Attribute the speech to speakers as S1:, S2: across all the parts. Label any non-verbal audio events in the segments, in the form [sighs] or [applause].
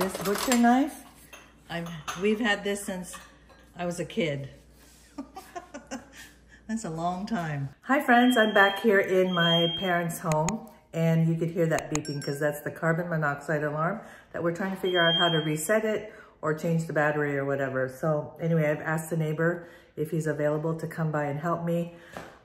S1: This butcher knife, I've, we've had this since I was a kid. [laughs] That's a long time. Hi friends, I'm back here in my parents' home and you could hear that beeping because that's the carbon monoxide alarm that we're trying to figure out how to reset it or change the battery or whatever. So anyway, I've asked the neighbor if he's available to come by and help me.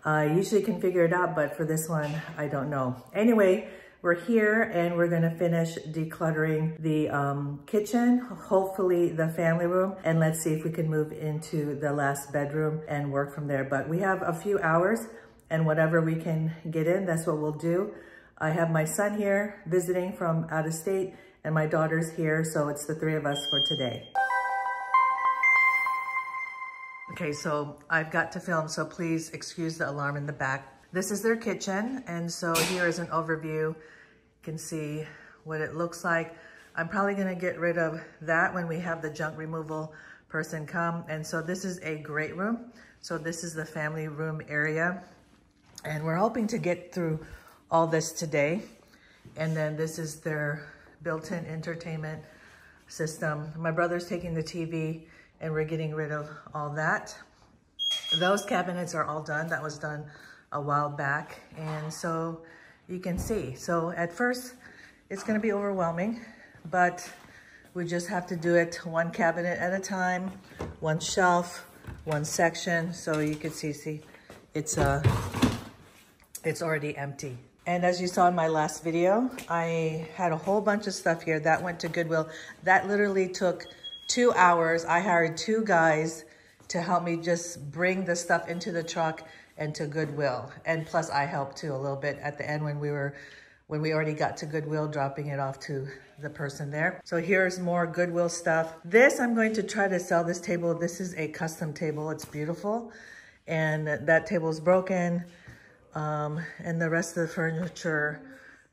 S1: I usually can figure it out, but for this one, I don't know. Anyway, we're here and we're gonna finish decluttering the um, kitchen, hopefully the family room, and let's see if we can move into the last bedroom and work from there. But we have a few hours and whatever we can get in, that's what we'll do. I have my son here visiting from out of state and my daughter's here, so it's the three of us for today. Okay, so I've got to film, so please excuse the alarm in the back. This is their kitchen, and so here is an overview. Can see what it looks like. I'm probably gonna get rid of that when we have the junk removal person come. And so this is a great room. So this is the family room area. And we're hoping to get through all this today. And then this is their built-in entertainment system. My brother's taking the TV and we're getting rid of all that. Those cabinets are all done. That was done a while back. And so you can see. So at first, it's gonna be overwhelming, but we just have to do it one cabinet at a time, one shelf, one section. So you can see, see, it's, uh, it's already empty. And as you saw in my last video, I had a whole bunch of stuff here that went to Goodwill. That literally took two hours. I hired two guys to help me just bring the stuff into the truck and to Goodwill. And plus I helped too a little bit at the end when we were, when we already got to Goodwill, dropping it off to the person there. So here's more Goodwill stuff. This, I'm going to try to sell this table. This is a custom table. It's beautiful. And that table is broken. Um, and the rest of the furniture,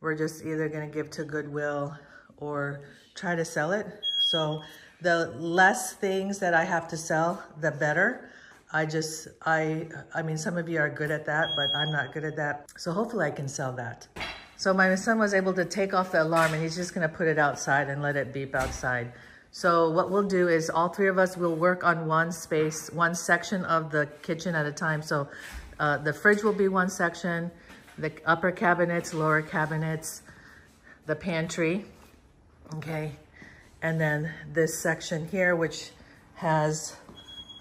S1: we're just either gonna give to Goodwill or try to sell it. So the less things that I have to sell, the better. I just, I, I mean, some of you are good at that, but I'm not good at that. So hopefully I can sell that. So my son was able to take off the alarm and he's just gonna put it outside and let it beep outside. So what we'll do is all three of us will work on one space, one section of the kitchen at a time. So uh, the fridge will be one section, the upper cabinets, lower cabinets, the pantry, okay? And then this section here, which has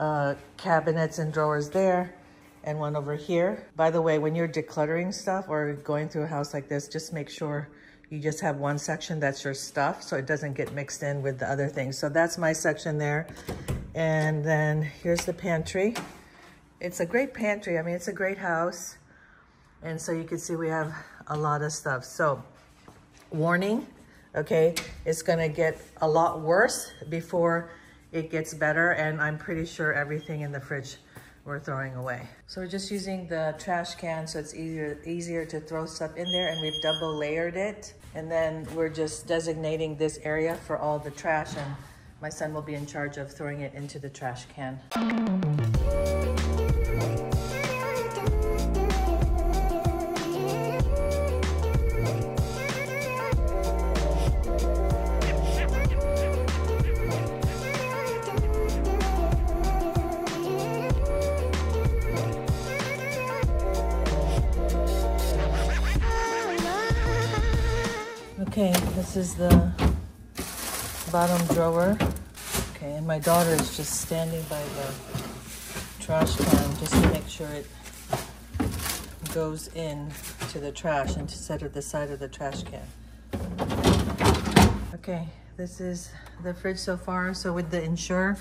S1: uh, cabinets and drawers there, and one over here. By the way, when you're decluttering stuff or going through a house like this, just make sure you just have one section that's your stuff so it doesn't get mixed in with the other things. So that's my section there. And then here's the pantry. It's a great pantry. I mean, it's a great house. And so you can see we have a lot of stuff. So warning, okay, it's gonna get a lot worse before it gets better. And I'm pretty sure everything in the fridge we're throwing away. So we're just using the trash can so it's easier, easier to throw stuff in there and we've double layered it. And then we're just designating this area for all the trash and my son will be in charge of throwing it into the trash can. This is the bottom drawer. Okay, and my daughter is just standing by the trash can just to make sure it goes in to the trash and to set at the side of the trash can. Okay, this is the fridge so far. So with the Ensure,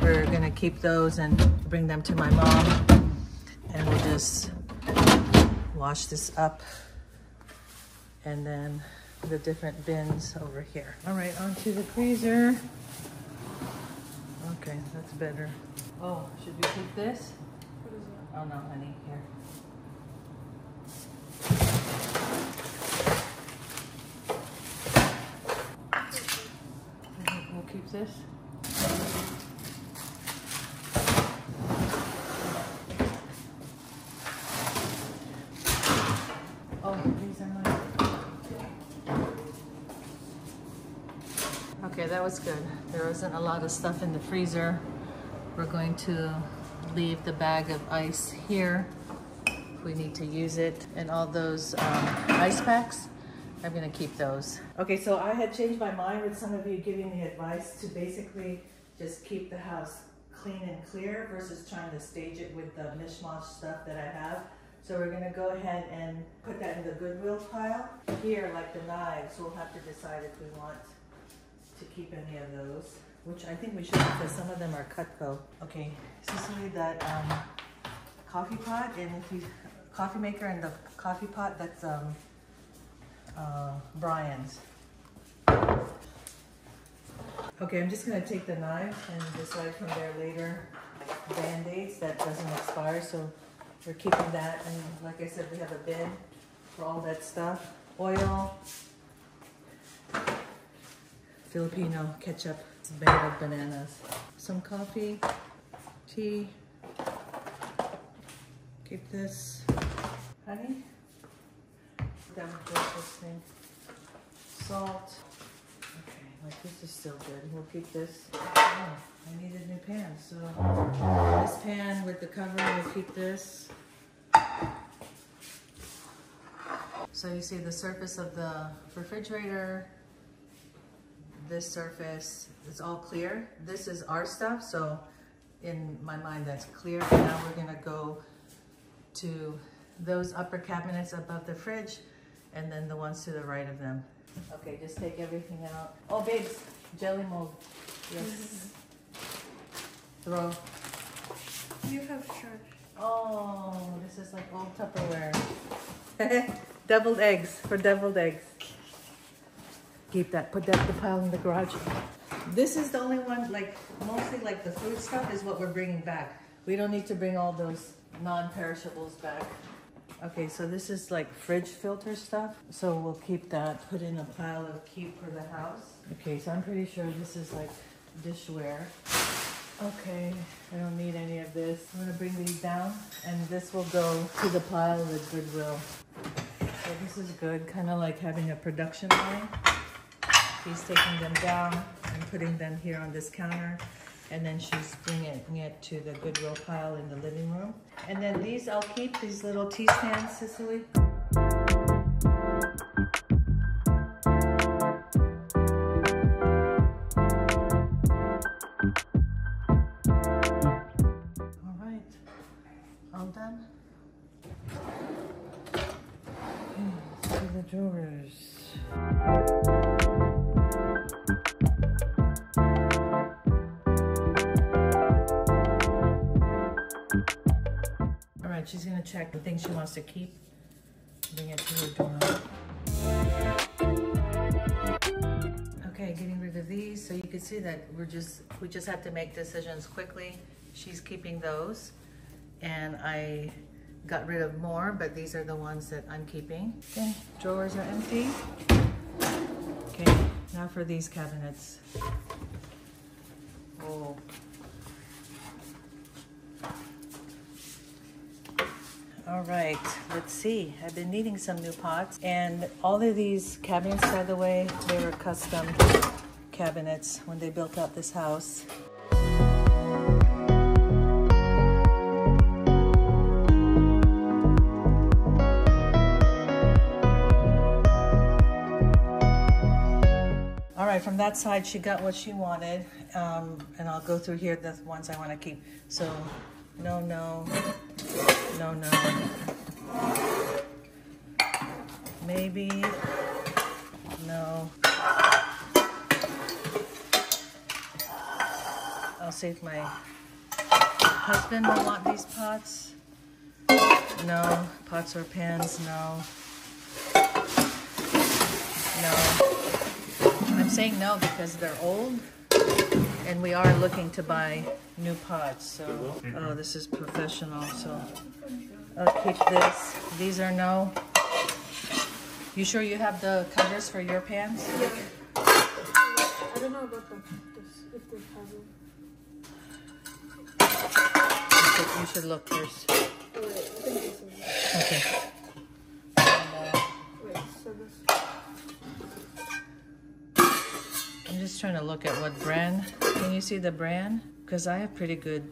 S1: we're gonna keep those and bring them to my mom. And we'll just wash this up and then the different bins over here. All right, onto the freezer. Okay, that's better. Oh, should we keep this? Oh no, honey, here. Mm-hmm, we'll keep this. Okay, that was good. There wasn't a lot of stuff in the freezer. We're going to leave the bag of ice here. if We need to use it. And all those um, ice packs, I'm gonna keep those. Okay, so I had changed my mind with some of you giving me advice to basically just keep the house clean and clear versus trying to stage it with the mishmash stuff that I have. So we're gonna go ahead and put that in the Goodwill pile. Here, like the knives, we'll have to decide if we want to keep any of those, which I think we should because some of them are Cutco. Okay, Cicely, that um, coffee pot and if you, coffee maker and the coffee pot, that's um, uh, Brian's. Okay, I'm just gonna take the knife and decide from there later. Band-aids, that doesn't expire, so we're keeping that. And like I said, we have a bin for all that stuff. Oil, Filipino ketchup, bag of bananas, some coffee, tea. Keep this. Honey? That would this thing. Salt. Okay, like this is still good. We'll keep this. Oh, I need a new pan, so this pan with the cover, we'll keep this. So you see the surface of the refrigerator, this surface is all clear. This is our stuff, so in my mind that's clear. And now we're gonna go to those upper cabinets above the fridge and then the ones to the right of them. Okay, just take everything out. Oh, babes, jelly mold. Yes. Throw.
S2: You have trash.
S1: Oh, this is like old Tupperware. [laughs] deviled eggs for deviled eggs. Keep that, put that the pile in the garage. This is the only one, like, mostly like the food stuff is what we're bringing back. We don't need to bring all those non-perishables back. Okay, so this is like fridge filter stuff. So we'll keep that, put in a pile of keep for the house. Okay, so I'm pretty sure this is like dishware. Okay, I don't need any of this. I'm gonna bring these down and this will go to the pile with Goodwill. So this is good, kind of like having a production line. He's taking them down and putting them here on this counter. And then she's bringing it to the Goodwill pile in the living room. And then these I'll keep, these little tea stands, Cicely. The things she wants to keep. Bring it to her. Okay, getting rid of these. So you can see that we're just, we just have to make decisions quickly. She's keeping those. And I got rid of more, but these are the ones that I'm keeping. Okay, drawers are empty. Okay, now for these cabinets. Oh. All right, let's see. I've been needing some new pots. And all of these cabinets, by the way, they were custom cabinets when they built out this house. All right, from that side, she got what she wanted. Um, and I'll go through here, the ones I want to keep. So, no, no, no, no. Maybe, no. I'll see if my husband will want these pots. No, pots or pans, no. No. I'm saying no because they're old and we are looking to buy new pots. So, oh, this is professional. So, I'll keep this. These are no. You sure you have the covers for your pans? Yeah.
S2: I don't know about the, if they have it.
S1: You should, look first.
S2: Wait, I think this is.
S1: Okay. Trying to look at what brand. Can you see the brand? Because I have pretty good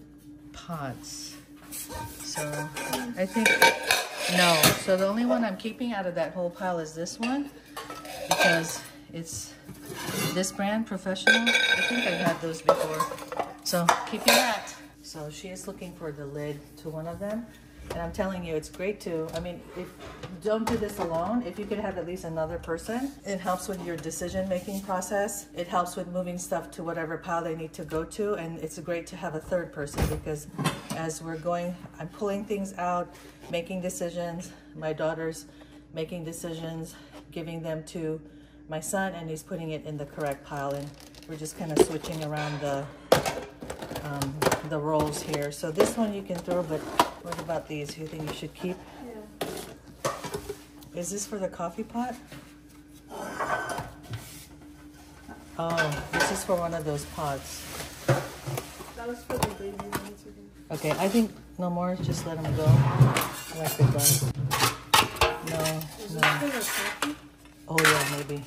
S1: pots. So I think, no. So the only one I'm keeping out of that whole pile is this one because it's this brand, Professional. I think I've had those before. So keeping that. So she is looking for the lid to one of them. And I'm telling you, it's great to, I mean, if don't do this alone. If you could have at least another person, it helps with your decision-making process. It helps with moving stuff to whatever pile they need to go to. And it's great to have a third person because as we're going, I'm pulling things out, making decisions. My daughter's making decisions, giving them to my son, and he's putting it in the correct pile. And we're just kind of switching around the, um, the roles here. So this one you can throw, but what about these? You think you should keep?
S2: Yeah.
S1: Is this for the coffee pot? Oh, this is for one of those pots.
S2: That was for the baby ones again.
S1: Okay, I think no more. Just let them go. I like the done. No,
S2: Is this
S1: no.
S2: for the coffee?
S1: Oh yeah, maybe.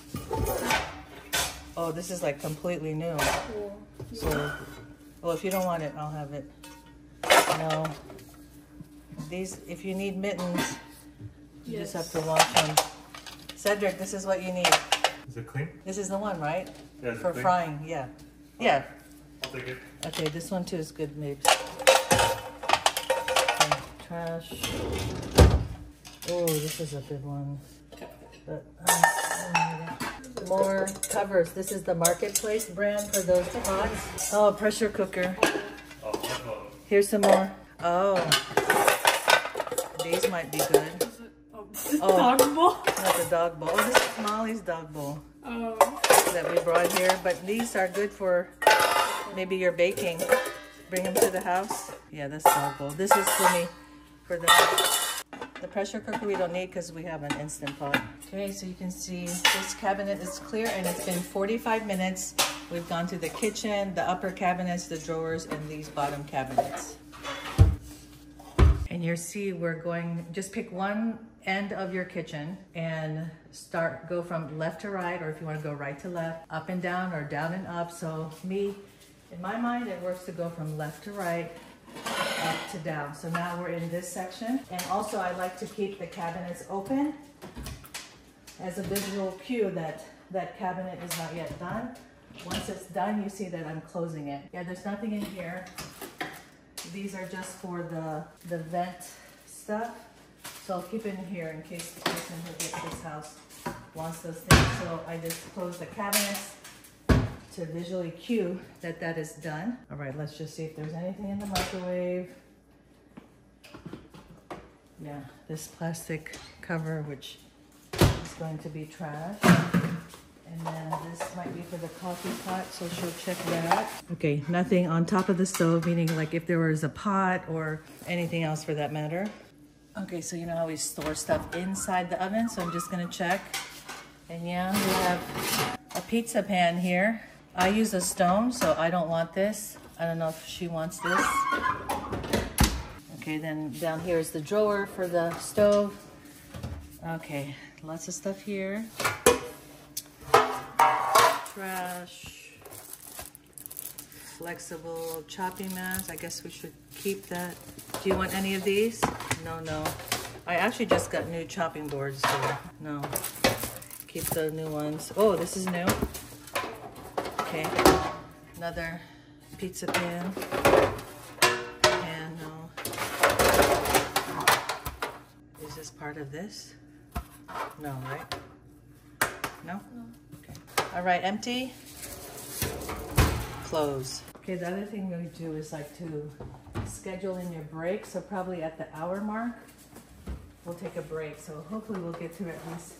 S1: Oh, this is like completely new.
S2: Cool.
S1: So, well, if you don't want it, I'll have it. No. These, if you need mittens, you just have to wash them. Cedric, this is what you need.
S3: Is it clean?
S1: This is the one, right?
S3: Yeah, is it
S1: For
S3: clean?
S1: frying, yeah. Yeah.
S3: I'll take it.
S1: Okay, this one too is good, maybe. Okay, trash. Oh, this is a good one. But, um, I don't need it. More covers. This is the Marketplace brand for those pots. Oh, pressure cooker.
S3: Oh.
S1: Here's some more. Oh. These might be good.
S2: Is it, oh,
S1: Oh.
S2: dog bowl?
S1: Not the dog bowl. Oh, this is Molly's dog bowl
S2: Oh.
S1: that we brought here. But these are good for maybe your baking. Bring them to the house. Yeah, this dog bowl. This is for me. For the the pressure cooker we don't need because we have an instant pot. Okay, so you can see this cabinet is clear and it's been 45 minutes. We've gone through the kitchen, the upper cabinets, the drawers, and these bottom cabinets. And you see we're going, just pick one end of your kitchen and start, go from left to right, or if you wanna go right to left, up and down, or down and up. So me, in my mind, it works to go from left to right, up to down. So now we're in this section. And also I like to keep the cabinets open as a visual cue that that cabinet is not yet done. Once it's done, you see that I'm closing it. Yeah, there's nothing in here. These are just for the, the vent stuff. So I'll keep it in here in case the person who gets this house wants those things. So I just close the cabinets to visually cue that that is done. All right, let's just see if there's anything in the microwave. Yeah, this plastic cover, which is going to be trash. The coffee pot, so she'll check that. Okay, nothing on top of the stove, meaning like if there was a pot or anything else for that matter. Okay, so you know how we store stuff inside the oven, so I'm just gonna check. And yeah, we have a pizza pan here. I use a stone, so I don't want this. I don't know if she wants this. Okay, then down here is the drawer for the stove. Okay, lots of stuff here. Trash. Flexible chopping mats. I guess we should keep that. Do you want any of these? No, no. I actually just got new chopping boards, so no. Keep the new ones. Oh, this is new. Okay. Another pizza pan. Pan, no. Is this part of this? No, right? No? Okay. All right, empty. Close. Okay, the other thing we do is like to schedule in your break. So probably at the hour mark, we'll take a break. So hopefully we'll get through at least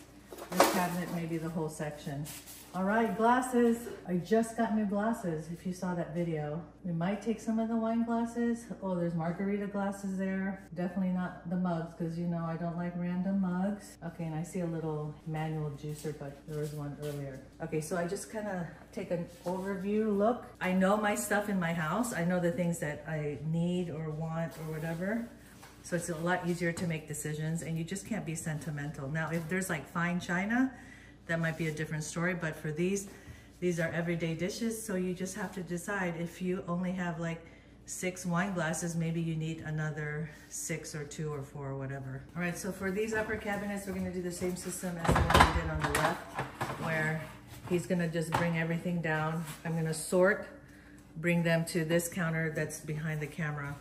S1: this cabinet, maybe the whole section. All right, glasses. I just got new glasses, if you saw that video. We might take some of the wine glasses. Oh, there's margarita glasses there. Definitely not the mugs, because you know I don't like random mugs. Okay, and I see a little manual juicer, but there was one earlier. Okay, so I just kind of take an overview look. I know my stuff in my house. I know the things that I need or want or whatever. So it's a lot easier to make decisions and you just can't be sentimental. Now, if there's like fine china, that might be a different story, but for these, these are everyday dishes, so you just have to decide if you only have like six wine glasses, maybe you need another six or two or four or whatever. All right, so for these upper cabinets, we're gonna do the same system as the one we did on the left, where he's gonna just bring everything down. I'm gonna sort, bring them to this counter that's behind the camera,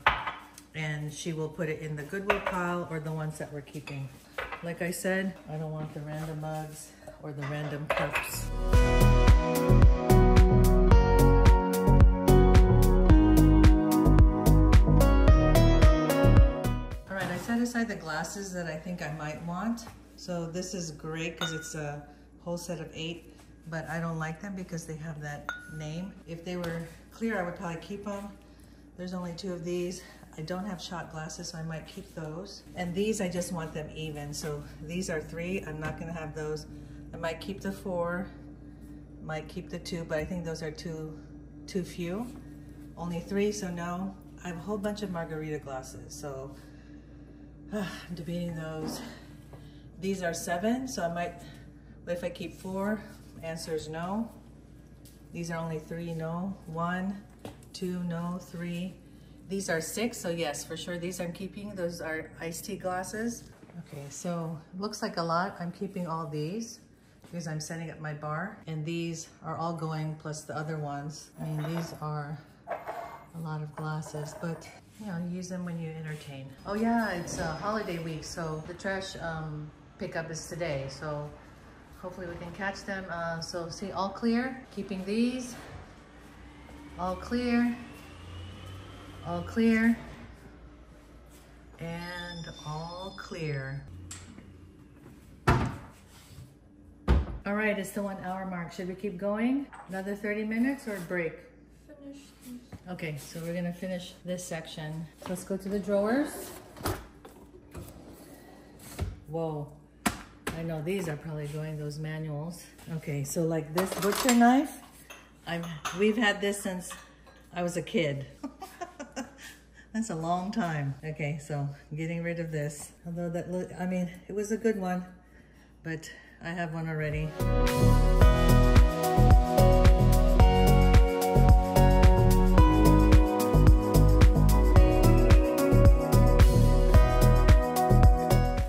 S1: and she will put it in the Goodwill pile or the ones that we're keeping. Like I said, I don't want the random mugs or the random cups. All right, I set aside the glasses that I think I might want. So this is great because it's a whole set of eight, but I don't like them because they have that name. If they were clear, I would probably keep them. There's only two of these. I don't have shot glasses, so I might keep those. And these, I just want them even. So these are three, I'm not gonna have those. I might keep the four, might keep the two, but I think those are too, too few. Only three, so no. I have a whole bunch of margarita glasses, so uh, [sighs] I'm debating those. These are seven, so I might, what if I keep four? Answer is no. These are only three, no. One, two, no, three. These are six, so yes, for sure, these I'm keeping. Those are iced tea glasses. Okay, so looks like a lot. I'm keeping all these because I'm setting up my bar. And these are all going plus the other ones. I mean, these are a lot of glasses, but you know, use them when you entertain. Oh yeah, it's a holiday week, so the trash um, pickup is today. So hopefully we can catch them. Uh, so see, all clear, keeping these. All clear, all clear, and all clear. All right, it's the one hour mark. Should we keep going? Another 30 minutes or break?
S2: Finish.
S1: Okay, so we're gonna finish this section. Let's go to the drawers. Whoa, I know these are probably going, those manuals. Okay, so like this butcher knife, I've, we've had this since I was a kid. [laughs] That's a long time. Okay, so getting rid of this. Although that, look, I mean, it was a good one, but I have one already.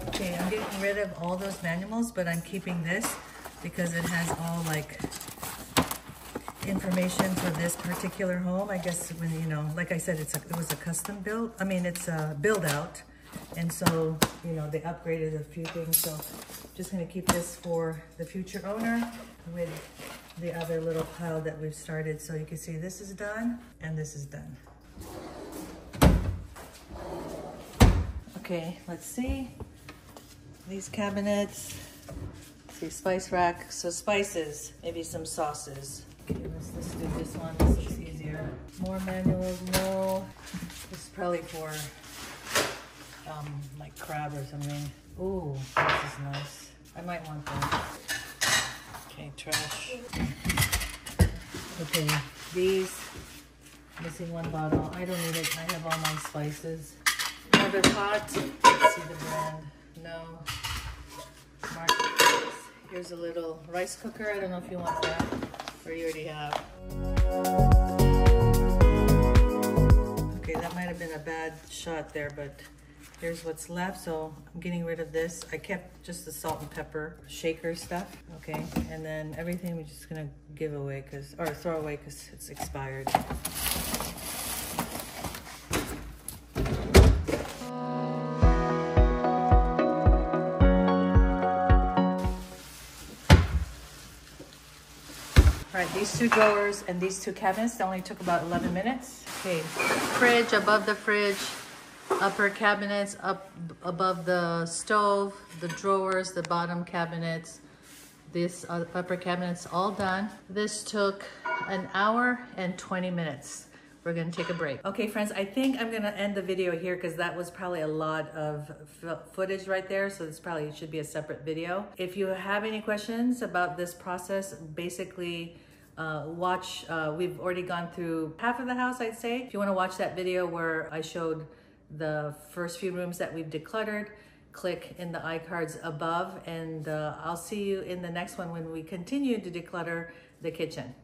S1: Okay, I'm getting rid of all those manuals, but I'm keeping this because it has all like information for this particular home. I guess when, you know, like I said, it's a, it was a custom build. I mean, it's a build out. And so, you know, they upgraded a few things. So just gonna keep this for the future owner with the other little pile that we've started. So you can see this is done and this is done. Okay, let's see. These cabinets, see, spice rack. So spices, maybe some sauces. Okay, let's, let's do this one, this looks easier. More manuals, no. This is probably for um, like crab or something. Ooh, this is nice. I might want that. Okay, trash. Okay, these, missing one bottle. I don't need it, I have all my spices. Another pot, let's see the brand. No. Market. Here's a little rice cooker. I don't know if you want that or you already have. Okay, that might have been a bad shot there, but here's what's left. So I'm getting rid of this. I kept just the salt and pepper shaker stuff. Okay, and then everything we're just gonna give away because, or throw away because it's expired. These two drawers and these two cabinets, they only took about 11 minutes. Okay, fridge, above the fridge, upper cabinets, up above the stove, the drawers, the bottom cabinets, this uh, upper cabinets, all done. This took an hour and 20 minutes. We're gonna take a break. Okay, friends, I think I'm gonna end the video here because that was probably a lot of footage right there. So this probably should be a separate video. If you have any questions about this process, basically uh, watch, uh, we've already gone through half of the house, I'd say. If you wanna watch that video where I showed the first few rooms that we've decluttered, click in the iCards above and uh, I'll see you in the next one when we continue to declutter the kitchen.